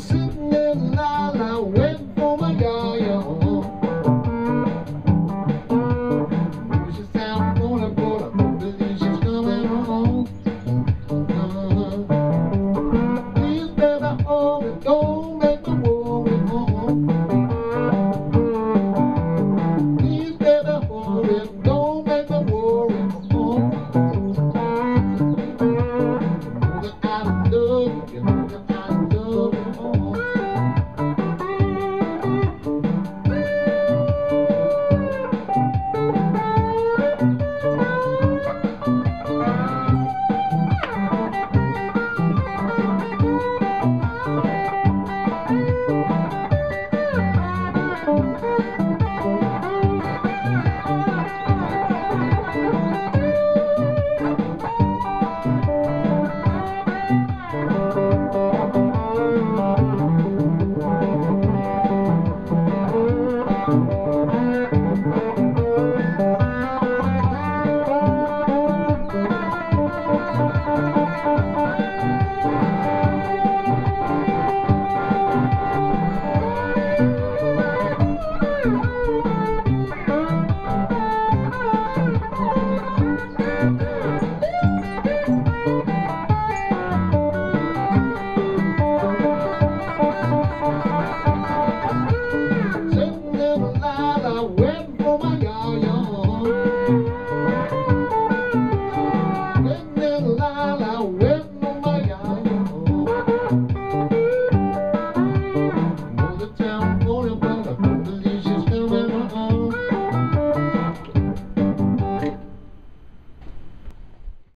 sitting at night.